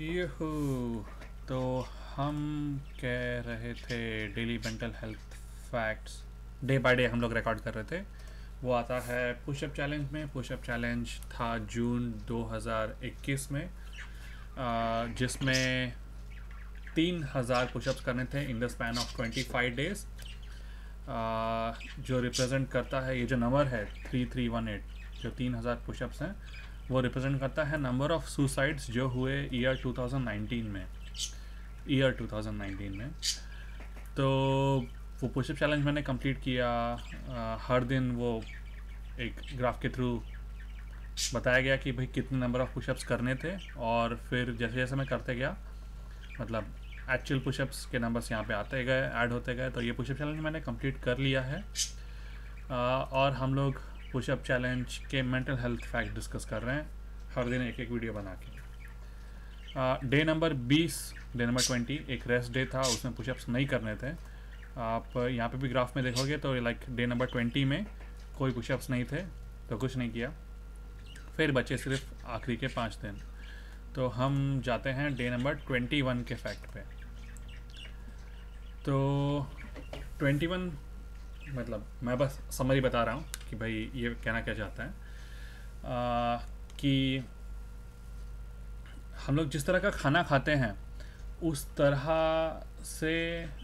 यूहू तो हम कह रहे थे daily mental health facts. Day by day हम लोग रिकॉर्ड कर रहे थे। वो आता है पुशअप चैलेंज में। पुशअप चैलेंज था जून 2021 में जिसमें तीन हज़ार पुशअप्स करने थे in the span of 25 days. जो रिप्रेजेंट करता है, ये जो नंबर है 3318 जो तीन हज़ार पुशअप्स हैं वो रिप्रेजेंट करता है नंबर ऑफ़ सुसाइड्स जो हुए ईयर 2019 में। ईयर 2019 में। तो वो पुशअप चैलेंज मैंने कंप्लीट किया। आ, हर दिन वो एक ग्राफ के थ्रू बताया गया कि भाई कितने नंबर ऑफ़ पुशअप्स करने थे और फिर जैसे जैसे मैं करते गया मतलब एक्चुअल पुशअप्स के नंबर्स यहाँ पे आते गए ऐड होते गए। तो ये पुशअप चैलेंज मैंने कंप्लीट कर लिया है। आ, और हम लोग पुशअप चैलेंज के मेंटल हेल्थ फैक्ट डिस्कस कर रहे हैं। हर दिन एक एक वीडियो बना के। डे नंबर 20 डे नंबर 20 एक रेस्ट डे था, उसमें पुशअप्स नहीं करने थे। आप यहाँ पे भी ग्राफ में देखोगे तो लाइक डे नंबर 20 में कोई पुशअप्स नहीं थे तो कुछ नहीं किया। फिर बचे सिर्फ़ आखिरी के पाँच दिन। तो हम जाते हैं डे नंबर 21 के फैक्ट पे। तो 21 मतलब मैं बस समरी बता रहा हूँ कि भाई ये कहना क्या चाहता है। आ, कि हम लोग जिस तरह का खाना खाते हैं उस तरह से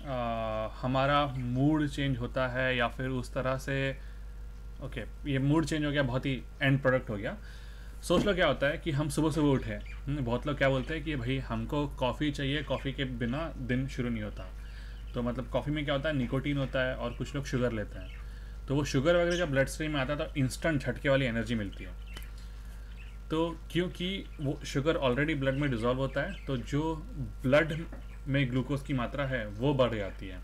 आ, हमारा मूड चेंज होता है या फिर उस तरह से ओके ये मूड चेंज हो गया बहुत ही एंड प्रोडक्ट हो गया। सोच लो क्या होता है कि हम सुबह सुबह उठे हम्म, बहुत लोग क्या बोलते हैं कि भाई हमको कॉफ़ी चाहिए कॉफ़ी के बिना दिन शुरू नहीं होता। तो मतलब कॉफ़ी में क्या होता है? निकोटीन होता है और कुछ लोग शुगर लेते हैं। तो वो शुगर वगैरह जब ब्लड स्ट्रीम में आता है तो इंस्टेंट झटके वाली एनर्जी मिलती है। तो क्योंकि वो शुगर ऑलरेडी ब्लड में डिज़ोल्व होता है तो जो ब्लड में ग्लूकोज की मात्रा है वो बढ़ जाती है।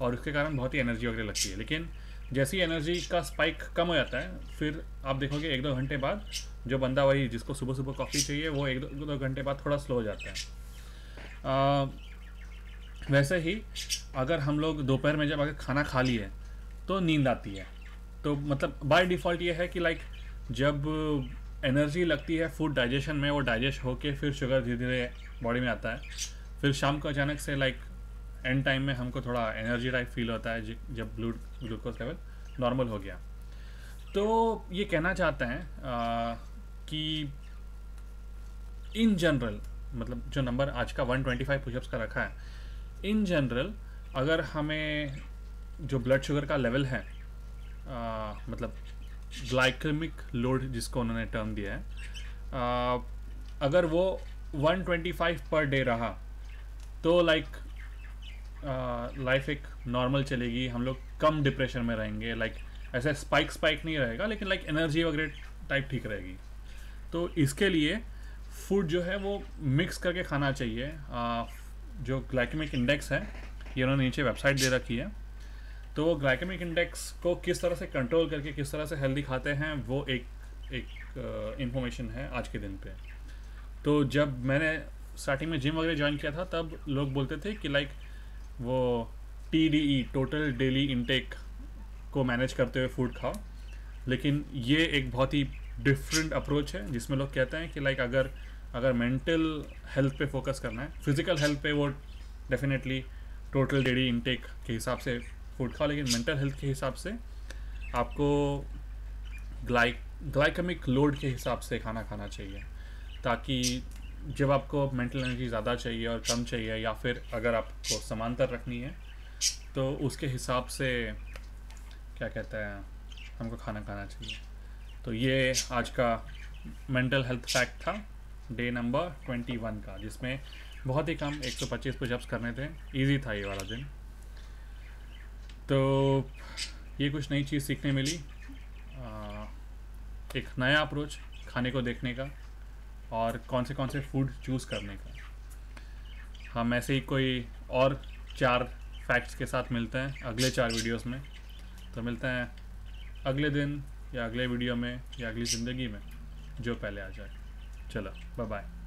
और उसके कारण बहुत ही एनर्जी वगैरह लगती है। लेकिन जैसी एनर्जी का स्पाइक कम हो जाता है फिर आप देखोगे एक दो घंटे बाद जो बंदा वही जिसको सुबह सुबह कॉफ़ी चाहिए वो एक दो, दो घंटे बाद थोड़ा स्लो हो जाता है। आ, वैसे ही अगर हम लोग दोपहर में जब अगर खाना खा लिए तो नींद आती है। तो मतलब बाय डिफ़ॉल्ट ये है कि लाइक जब एनर्जी लगती है फ़ूड डाइजेशन में वो डाइजेस्ट होके फिर शुगर धीरे धीरे बॉडी में आता है। फिर शाम को अचानक से लाइक एंड टाइम में हमको थोड़ा एनर्जी टाइप फील होता है जब ब्लड ग्लूकोज लेवल नॉर्मल हो गया। तो ये कहना चाहते हैं कि इन जनरल मतलब जो नंबर आज का 125 पुशअप्स का रखा है इन जनरल अगर हमें जो ब्लड शुगर का लेवल है आ, मतलब ग्लाइकेमिक लोड जिसको उन्होंने टर्म दिया है आ, अगर वो 125 पर डे रहा तो लाइक लाइफ एक नॉर्मल चलेगी हम लोग कम डिप्रेशन में रहेंगे लाइक ऐसे स्पाइक स्पाइक नहीं रहेगा लेकिन लाइक एनर्जी वगैरह टाइप ठीक रहेगी। तो इसके लिए फ़ूड जो है वो मिक्स करके खाना चाहिए जो ग्लाइकेमिक इंडेक्स है, ये उन्होंने नीचे वेबसाइट दे रखी है तो वो ग्लाइकेमिक इंडेक्स को किस तरह से कंट्रोल करके किस तरह से हेल्दी खाते हैं, वो एक एक इंफॉर्मेशन है आज के दिन पे। तो जब मैंने स्टार्टिंग में जिम वगैरह ज्वाइन किया था, तब लोग बोलते थे कि लाइक वो T D E total daily intake को मैनेज करते हुए फ़ूड खाओ। लेकिन ये एक बहुत ही डिफरेंट अप्रोच है, जिसमें लोग कहते हैं कि लाइक अगर अगर मेंटल हेल्थ पे फोकस करना है फ़िज़िकल हेल्थ पे वो डेफिनेटली टोटल डेली इनटेक के हिसाब से फ़ूड खाओ, लेकिन मेंटल हेल्थ के हिसाब से आपको ग्लाइक ग्लाइकमिक लोड के हिसाब से खाना खाना चाहिए, ताकि जब आपको मेंटल एनर्जी ज़्यादा चाहिए और कम चाहिए या फिर अगर आपको समांतर रखनी है तो उसके हिसाब से क्या कहते हैं, हमको खाना खाना चाहिए। तो ये आज का मेंटल हेल्थ फैक्ट था। डे नंबर ट्वेंटी वन का जिसमें बहुत ही कम 125 पुशअप्स करने थे। इजी था ये वाला दिन। तो ये कुछ नई चीज़ सीखने मिली। आ, एक नया अप्रोच खाने को देखने का और कौन से कौन से फ़ूड चूज़ करने का। हम ऐसे ही कोई और चार फैक्ट्स के साथ मिलते हैं अगले चार वीडियोस में। तो मिलते हैं अगले दिन या अगले वीडियो में या अगली ज़िंदगी में जो पहले आ जाए। चलो बाय बाय